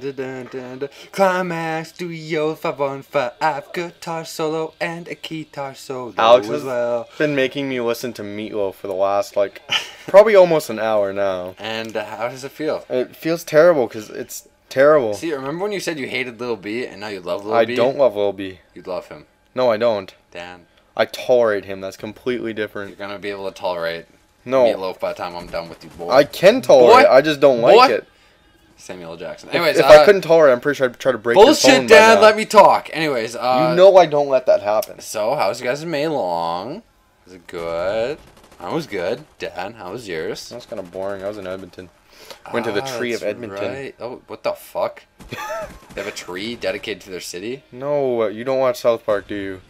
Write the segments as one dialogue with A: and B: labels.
A: Dun, dun, dun, dun, dun. Climax Duo 515 guitar solo and a guitar solo
B: Alex
A: as
B: has
A: well.
B: been making me listen to Meatloaf for the last like probably almost an hour now.
A: And uh, how does it feel?
B: It feels terrible because it's terrible.
A: See, remember when you said you hated Lil B and now you love Lil
B: I
A: B?
B: don't love Lil B.
A: You love him.
B: No, I don't.
A: Dan,
B: I tolerate him. That's completely different.
A: you're gonna be able to tolerate
B: No,
A: Meatloaf by the time I'm done with you, boy.
B: I can tolerate. it, I just don't like it.
A: Samuel Jackson. Anyways,
B: if
A: uh,
B: I couldn't tolerate, I'm pretty sure I'd try to break your phone
A: bullshit,
B: now.
A: Let me talk. Anyways, uh,
B: you know I don't let that happen.
A: So, how's you guys' in May long? Was it good? I was good. Dan, how was yours?
B: That was kind of boring. I was in Edmonton. Went to the Tree of Edmonton.
A: right. Oh, what the fuck? they have a tree dedicated to their city?
B: No, uh, you don't watch South Park, do you?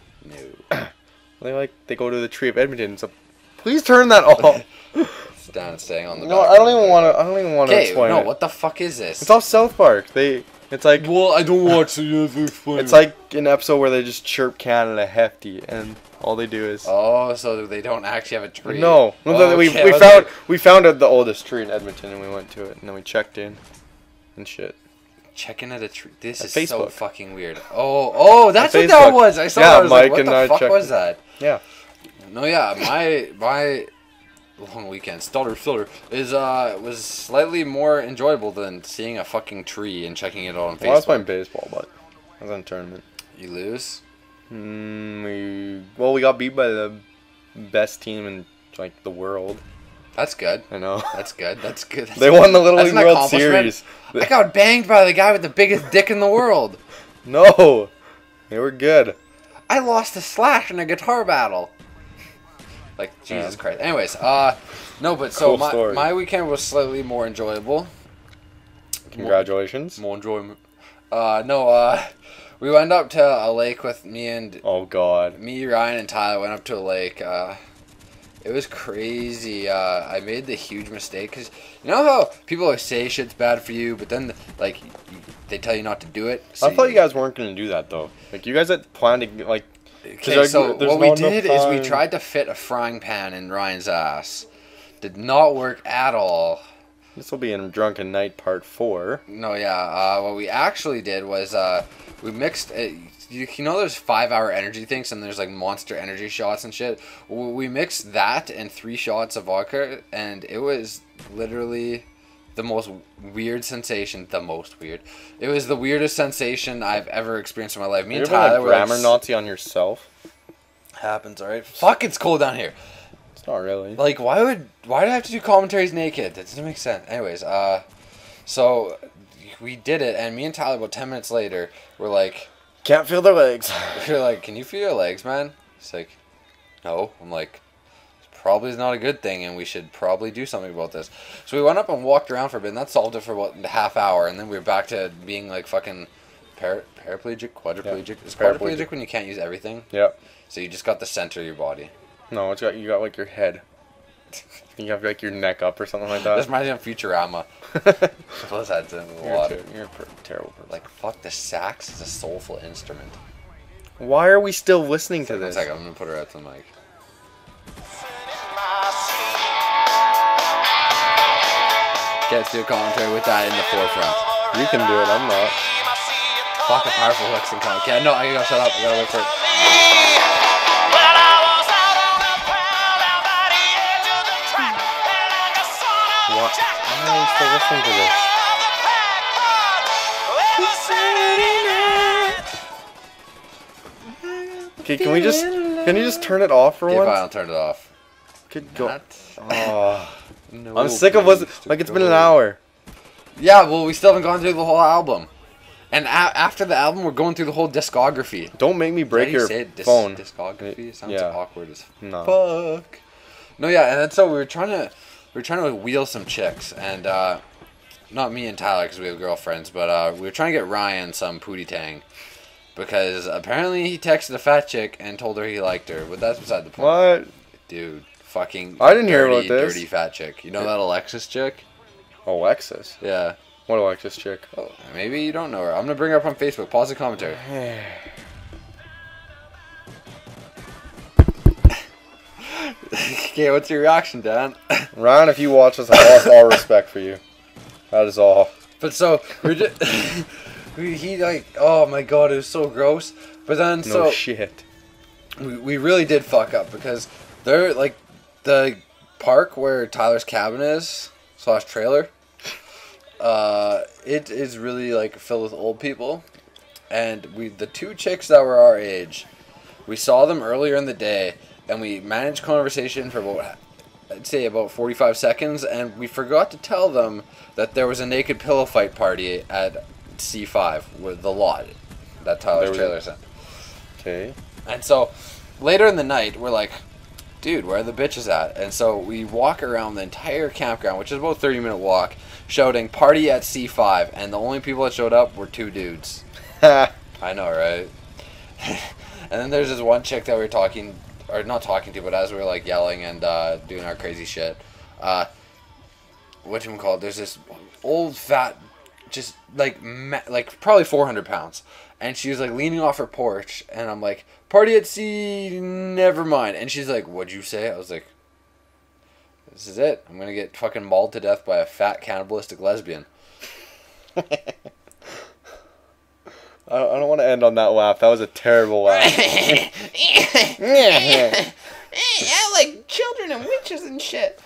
A: No.
B: They like they go to the Tree of Edmonton. So please turn that off.
A: It's Dan staying on the.
B: no, I don't even want to. I don't even want to
A: Okay,
B: explain
A: no.
B: it.
A: What the fuck is this?
B: It's off South Park. They. It's like
A: well, I don't watch the you have to
B: it's like an episode where they just chirp Canada hefty, and all they do is.
A: Oh, so they don't actually have a tree?
B: No, no
A: Oh,
B: we,
A: okay,
B: we found we found the oldest tree in Edmonton, and we went to it, and then we checked in, and shit.
A: Checking at a tree. This
B: At
A: is so fucking weird. Oh, oh, that's what
B: Facebook.
A: that was. I saw.
B: Yeah,
A: that. I was
B: Mike
A: like, what the fuck was that?
B: Yeah.
A: No, yeah, my my long weekend, stutter stutter, is uh was slightly more enjoyable than seeing a fucking tree and checking it out on
B: Well, I was playing baseball, but I was in a tournament.
A: you lose.
B: Mm, we well, we got beat by the best team in like the world.
A: That's good.
B: I know.
A: That's good. That's good. That's
B: They won the Little
A: that's
B: League World. Series.
A: I got banged by the guy with the biggest dick in the world.
B: No, they were good.
A: I lost a Slash in a guitar battle. Like Jesus
B: Yeah.
A: Christ. Anyways, uh, no, but so
B: Cool
A: my
B: story.
A: my weekend was slightly more enjoyable.
B: Congratulations.
A: More enjoyment. Uh, no, uh, we went up to a lake with me and
B: Oh God.
A: me, Ryan, and Tyler went up to a lake. Uh, it was crazy. Uh, I made the huge mistake because you know how people say shit's bad for you, but then like they tell you not to do it.
B: So I thought you guys weren't gonna do that though. Like you guys had planned to like.
A: Okay, so what we did is we tried to fit a frying pan in Ryan's ass. Did not work at all.
B: This will be in Drunken Night Part Four.
A: No, yeah. Uh, what we actually did was uh, we mixed. Uh, you, you know, there's five hour energy things, and there's like monster energy shots and shit. We mixed that and three shots of vodka, and it was literally the most weird sensation. The most weird. It was the weirdest sensation I've ever experienced in my life. Me
B: You
A: and
B: been
A: Tyler
B: a
A: were
B: grammar
A: s-
B: Nazi on yourself?
A: Happens, alright. Fuck, it's cold down here.
B: It's not really.
A: Like, why would why do I have to do commentaries naked? That doesn't make sense. Anyways, uh, so we did it, and me and Tyler, about ten minutes later, were like,
B: Can't feel their legs.
A: we are like, can you feel your legs, man? He's like, no. I'm like, probably is not a good thing, and we should probably do something about this. So we went up and walked around for a bit, and that solved it for about a half hour, and then we were back to being like fucking par- paraplegic, quadriplegic. Is
B: paraplegic.
A: quadriplegic when you can't use everything?
B: Yep.
A: So you just got the center of your body.
B: No, it's got you got like your head. You have like your neck up or something like that.
A: This reminds me of Futurama. Those heads in the
B: you're,
A: water.
B: ter- you're a per- terrible person.
A: Like fuck, the sax is a soulful instrument.
B: Why are we still listening to this?
A: second, I'm gonna put her out to the mic. Gets to a commentary with that in the forefront.
B: You can do it. I'm not.
A: Fuck a powerful hooks and comment. Okay, no, I gotta shut up. I gotta wait for it.
B: Why, why are we still listening to this? Okay, can we just can you just turn it off for
A: fine,
B: once?
A: I'll turn it off.
B: Could go. Oh,
A: no
B: I'm sick of listening.
A: place to
B: Like it's been an hour.
A: Yeah, well, we still haven't gone through the whole album. And a- after the album, we're going through the whole discography.
B: Don't make me break
A: Is that how
B: your
A: say it? Dis-
B: phone.
A: Discography sounds
B: Yeah.
A: awkward as
B: No.
A: fuck. No, yeah, and then so we were trying to we were trying to wheel some chicks, and uh, not me and Tyler because we have girlfriends, but uh, we were trying to get Ryan some pootie tang because apparently he texted a fat chick and told her he liked her, but that's beside the point.
B: What?
A: Dude, fucking.
B: I didn't hear
A: dirty,
B: about this.
A: Dirty fat chick. You know that Alexis chick?
B: Alexis.
A: Yeah.
B: What Alexis chick?
A: Oh, maybe you don't know her. I'm gonna bring her up on Facebook. Pause the commentary. okay, what's your reaction, Dan?
B: Ryan, if you watch this, I lost all respect for you. That is all.
A: But so we're just, we, he like oh my god it was so gross. But then
B: No
A: so
B: shit.
A: we, we really did fuck up because they're like the park where Tyler's cabin is slash trailer. Uh, it is really like filled with old people, and we the two chicks that were our age, we saw them earlier in the day, and we managed conversation for about I'd say about forty five seconds, and we forgot to tell them that there was a naked pillow fight party at C five with the lot that Tyler's
B: There was a-
A: trailer's in.
B: Okay.
A: And so later in the night, we're like, dude, where are the bitches at? And so we walk around the entire campground, which is about a 30 minute walk, shouting, party at C5. And the only people that showed up were two dudes. I know, right? and then there's this one chick that we were talking, or not talking to, but as we were like yelling and uh, doing our crazy shit, uh, whatchamacallit, there's this old fat, just like, ma- like probably 400 pounds. And she was like leaning off her porch, and I'm like, party at sea, never mind. And she's like, what'd you say? I was like, this is it. I'm gonna get fucking mauled to death by a fat cannibalistic lesbian.
B: I don't, want to end on that laugh. That was a terrible laugh.
A: I like children and witches and shit.